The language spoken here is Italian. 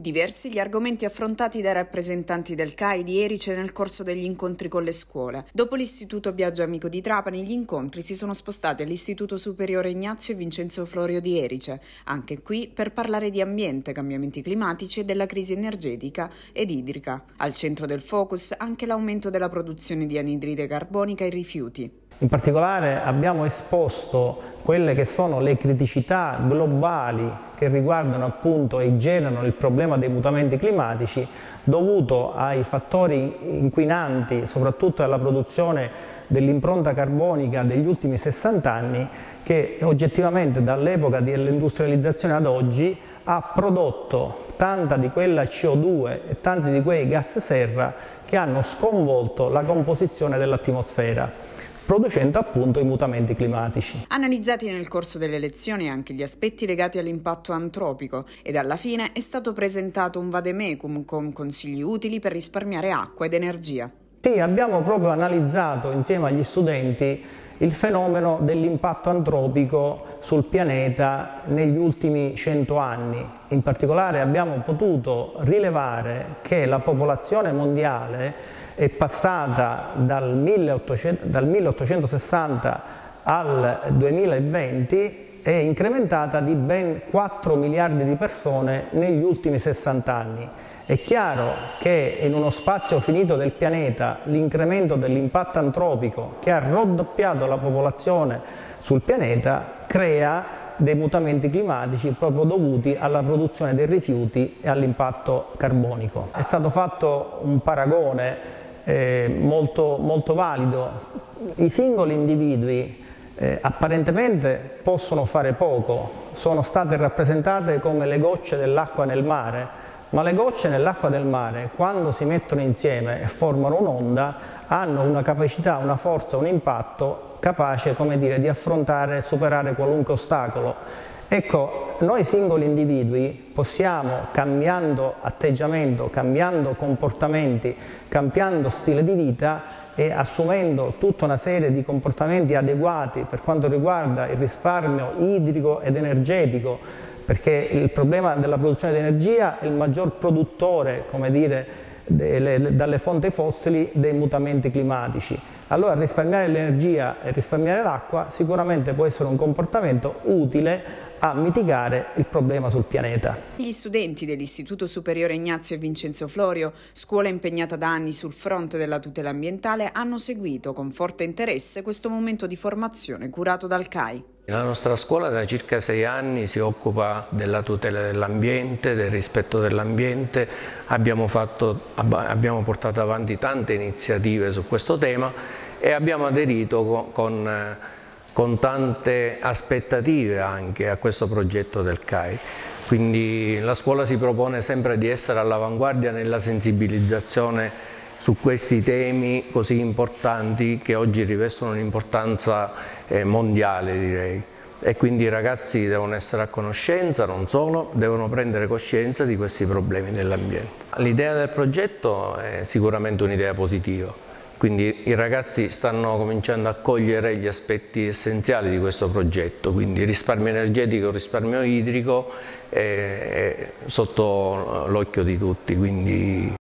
Diversi gli argomenti affrontati dai rappresentanti del CAI di Erice nel corso degli incontri con le scuole. Dopo l'Istituto Biagio Amico di Trapani, gli incontri si sono spostati all'Istituto Superiore Ignazio e Vincenzo Florio di Erice, anche qui per parlare di ambiente, cambiamenti climatici e della crisi energetica ed idrica. Al centro del focus anche l'aumento della produzione di anidride carbonica e rifiuti. In particolare abbiamo esposto quelle che sono le criticità globali che riguardano appunto e generano il problema dei mutamenti climatici dovuto ai fattori inquinanti, soprattutto alla produzione dell'impronta carbonica degli ultimi 60 anni che oggettivamente dall'epoca dell'industrializzazione ad oggi ha prodotto tanta di quella CO2 e tanti di quei gas serra che hanno sconvolto la composizione dell'atmosfera producendo appunto i mutamenti climatici. Analizzati nel corso delle lezioni anche gli aspetti legati all'impatto antropico ed alla fine è stato presentato un vademecum con consigli utili per risparmiare acqua ed energia. Sì, abbiamo proprio analizzato insieme agli studenti il fenomeno dell'impatto antropico sul pianeta negli ultimi cento anni. In particolare abbiamo potuto rilevare che la popolazione mondiale è passata dal, 1800, dal 1860 al 2020 è incrementata di ben 4 miliardi di persone negli ultimi 60 anni. È chiaro che in uno spazio finito del pianeta l'incremento dell'impatto antropico che ha raddoppiato la popolazione sul pianeta crea dei mutamenti climatici proprio dovuti alla produzione dei rifiuti e all'impatto carbonico. È stato fatto un paragone eh, molto, molto valido. I singoli individui eh, apparentemente possono fare poco, sono state rappresentate come le gocce dell'acqua nel mare, ma le gocce nell'acqua del mare, quando si mettono insieme e formano un'onda, hanno una capacità, una forza, un impatto capace come dire, di affrontare e superare qualunque ostacolo Ecco, noi singoli individui possiamo, cambiando atteggiamento, cambiando comportamenti, cambiando stile di vita e assumendo tutta una serie di comportamenti adeguati per quanto riguarda il risparmio idrico ed energetico, perché il problema della produzione di energia è il maggior produttore, come dire, delle, dalle fonti fossili dei mutamenti climatici. Allora risparmiare l'energia e risparmiare l'acqua sicuramente può essere un comportamento utile a mitigare il problema sul pianeta. Gli studenti dell'Istituto Superiore Ignazio e Vincenzo Florio, scuola impegnata da anni sul fronte della tutela ambientale, hanno seguito con forte interesse questo momento di formazione curato dal CAI. La nostra scuola da circa sei anni si occupa della tutela dell'ambiente, del rispetto dell'ambiente, abbiamo, abbiamo, portato avanti tante iniziative su questo tema e abbiamo aderito con, con eh, con tante aspettative anche a questo progetto del CAI. Quindi la scuola si propone sempre di essere all'avanguardia nella sensibilizzazione su questi temi così importanti che oggi rivestono un'importanza eh, mondiale direi e quindi i ragazzi devono essere a conoscenza, non solo, devono prendere coscienza di questi problemi dell'ambiente. L'idea del progetto è sicuramente un'idea positiva, quindi i ragazzi stanno cominciando a cogliere gli aspetti essenziali di questo progetto, quindi risparmio energetico, risparmio idrico eh, sotto l'occhio di tutti. Quindi